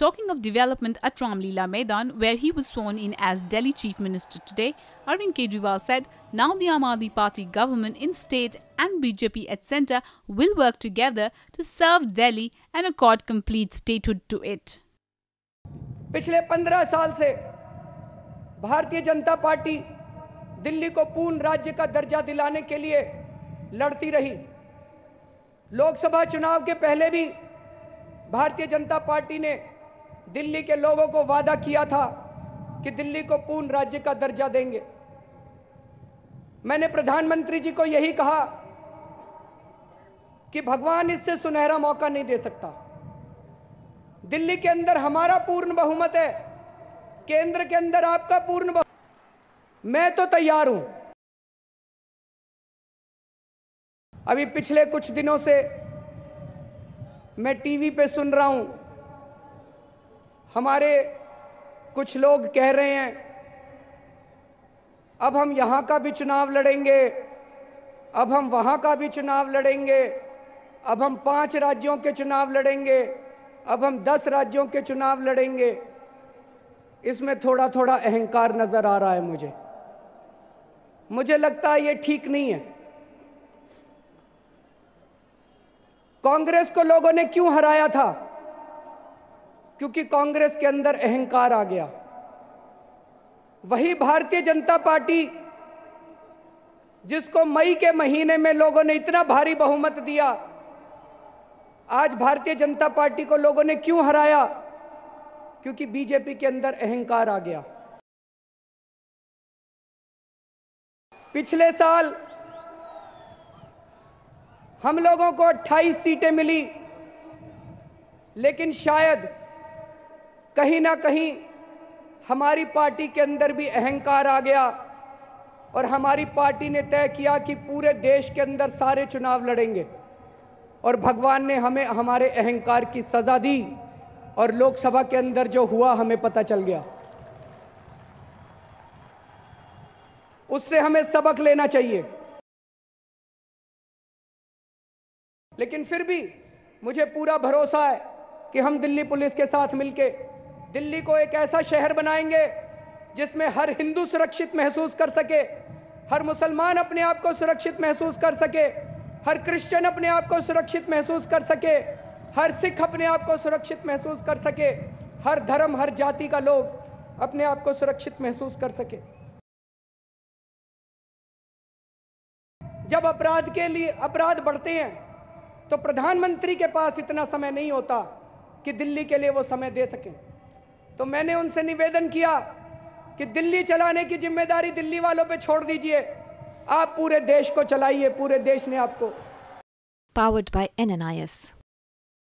Talking of development at Ramlila Maidan, where he was sworn in as Delhi Chief Minister today, Arvind Kejriwal said now the Aam Aadmi Party government in state and BJP at centre will work together to serve Delhi and accord complete statehood to it. पिछले पंद्रह साल से Bharatiya Janata party Delhi को पूर्ण राज्य का दर्जा दिलाने के लिए लड़ती रही लोकसभा चुनाव के पहले भी भारतीय जनता पार्टी ने दिल्ली के लोगों को वादा किया था कि दिल्ली को पूर्ण राज्य का दर्जा देंगे। मैंने प्रधानमंत्री जी को यही कहा कि भगवान इससे सुनहरा मौका नहीं दे सकता। दिल्ली के अंदर हमारा पूर्ण बहुमत है। केंद्र के अंदर आपका पूर्ण बहुमत मैं तो तैयार हूँ। अभी पिछले कुछ दिनों से मैं टीवी पे सुन रहा हूँ। हमारे कुछ लोग कह रहे हैं, अब हम यहाँ का भी चुनाव लड़ेंगे, अब हम वहाँ का भी चुनाव लड़ेंगे, अब हम पाँच राज्यों के चुनाव लड़ेंगे, अब हम दस राज्यों के चुनाव लड़ेंगे। इसमें थोड़ा थोड़ा अहंकार नज़र आ रहा है मुझे। मुझे लगता है ये ठीक नहीं है। कांग्रेस को लोगों ने क्यों हराया था? क्योंकि कांग्रेस के अंदर अहंकार आ गया। वही भारतीय जनता पार्टी, जिसको मई के महीने में लोगों ने इतना भारी बहुमत दिया, आज भारतीय जनता पार्टी को लोगों ने क्यों हराया? क्योंकि बीजेपी के अंदर अहंकार आ गया। पिछले साल हम लोगों को 28 सीटें मिली, लेकिन शायद कहीं ना कहीं हमारी पार्टी के अंदर भी अहंकार आ गया और हमारी पार्टी ने तय किया कि पूरे देश के अंदर सारे चुनाव लड़ेंगे। और भगवान ने हमें, हमारे अहंकार की सजा दी और लोकसभा के अंदर जो हुआ हमें पता चल गया। उससे हमें सबक लेना चाहिए। लेकिन फिर भी मुझे पूरा भरोसा है कि हम दिल्ली पुलिस के साथ मिलके दिल्ली को एक ऐसा शहर बनाएँगे जिसमें हर हिंदू सुरक्षित महसूस कर सके, हर मुसलमान अपने आप को सुरक्षित महसूस कर सके, हर क्रिश्चियन अपने आप को सुरक्षित महसूस कर सके, हर सिख अपने आप को सुरक्षित महसूस कर सके, हर धर्म, हर जाति का लोग अपने आप को सुरक्षित महसूस कर सके। जब अपराध के लिए अपराध बढ़ते हैं तो प्रधानमंत्री के पास इतना समय नहीं होता कि दिल्ली के लिए वो समय दे सकें। तो मैंने उनसे निवेदन किया कि दिल्ली चलाने की ज़िम्मेदारी दिल्ली वालों पे छोड़ दीजिए आप पूरे देश को चलाइए, पूरे देश ने आपको Powered by NNIS.